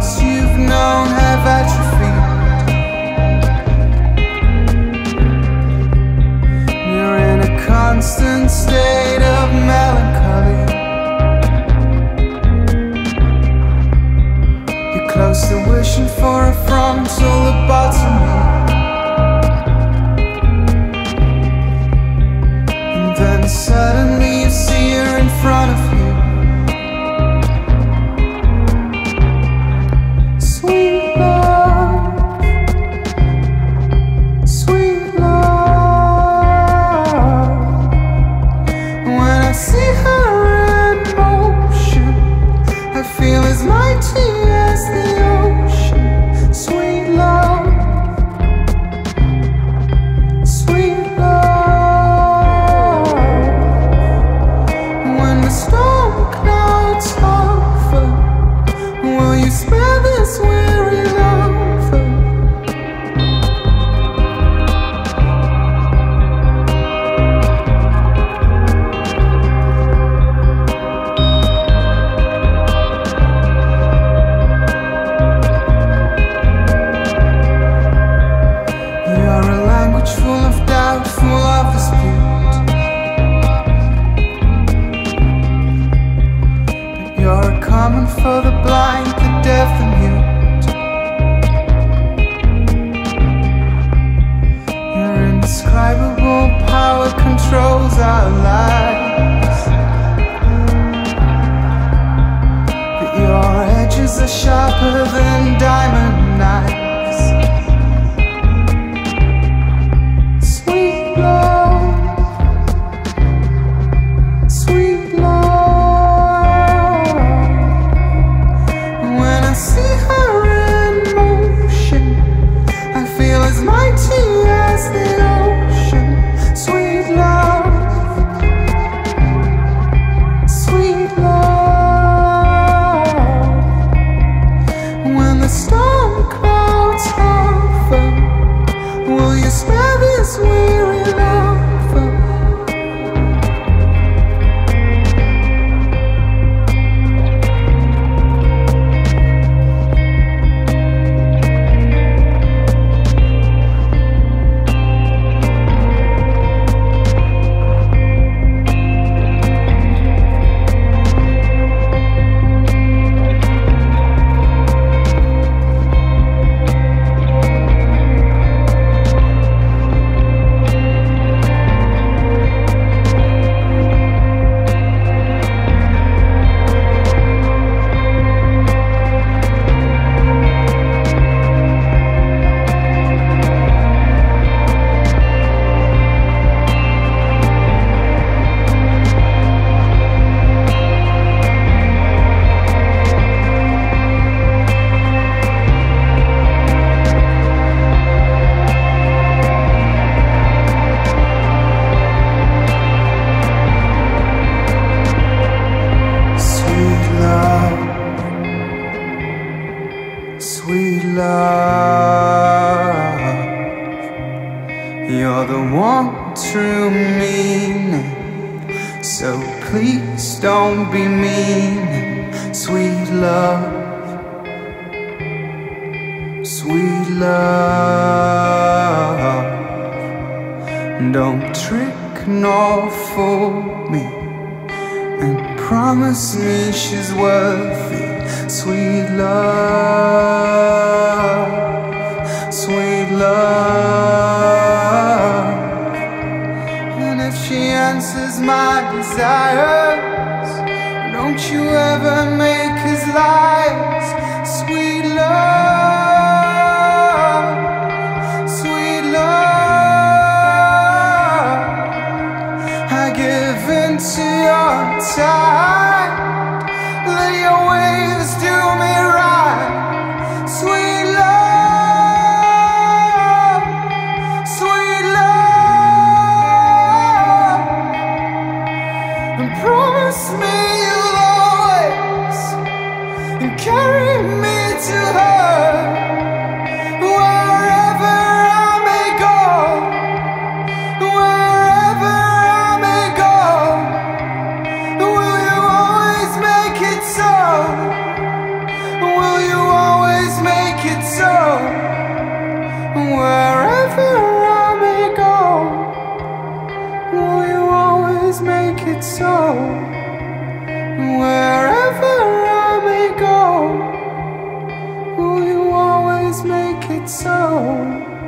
hearts you've known have atrophied. You're in a constant state of melancholy. You're close to wishing for a frontal lobotomy. And then suddenly. But your edges are sharper than this weary love. sweet love. You're the one true meaning, so please don't be mean, sweet love, sweet love. Don't trick nor fool me. Promise me she's worthy. Sweet love, sweet love And if she answers my desires Don't you ever So. Wherever I may go, will you always make it so?